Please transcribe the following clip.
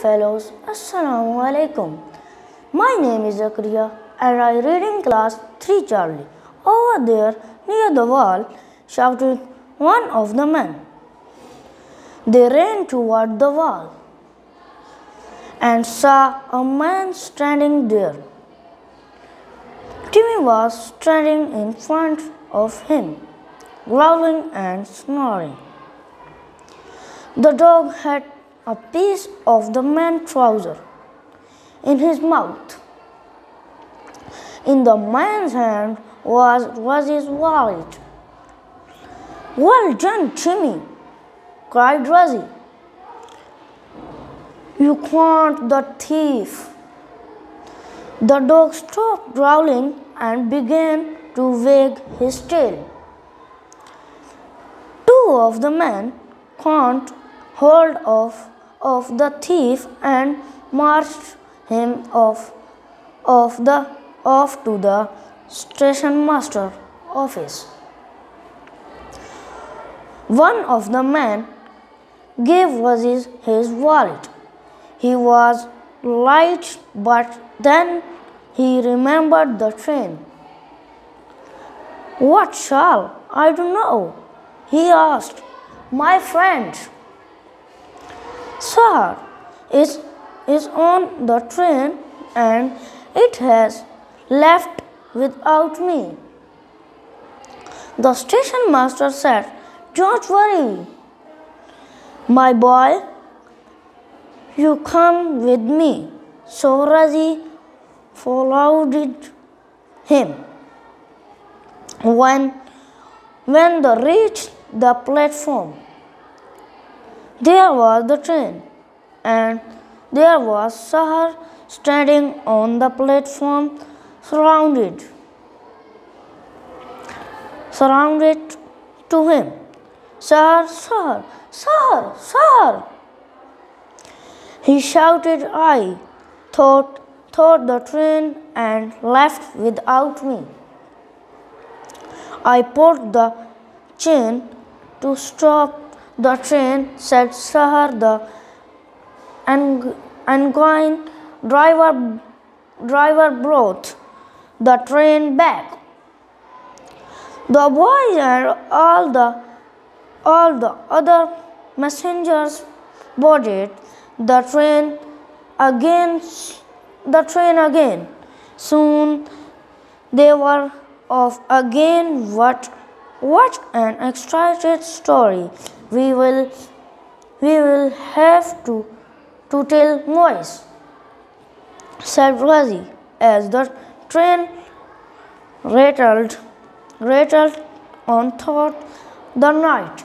fellows, Assalamu alaikum. My name is Zakariya and I read in class 3 Charlie. Over there, near the wall, shouted one of the men. They ran toward the wall and saw a man standing there. Timmy was standing in front of him, growling and snoring. The dog had a piece of the man's trouser in his mouth. In the man's hand was, was his wallet. Well done, Timmy, cried Rosie. You caught the thief. The dog stopped growling and began to wag his tail. Two of the men caught hold of, of the thief and marched him off, off, the, off to the station master office. One of the men gave Aziz his wallet. He was light, but then he remembered the train. What shall I do now? He asked. My friend, Sir, is, is on the train and it has left without me. The station master said, Don't worry, my boy, you come with me. So Razi followed him. When, when they reached the platform, there was the train, and there was Sahar standing on the platform, surrounded, surrounded to him. Sahar, Sahar, Sahar, Sahar! He shouted, I thought, thought the train and left without me. I pulled the chain to stop the train, said Sahar, the ongoing driver, driver brought the train back. The boys and all the all the other messengers boarded the train again the train again. Soon they were off again. What what an excited story! We will we will have to to tell Moise, said Razi as the train rattled rattled on through the night.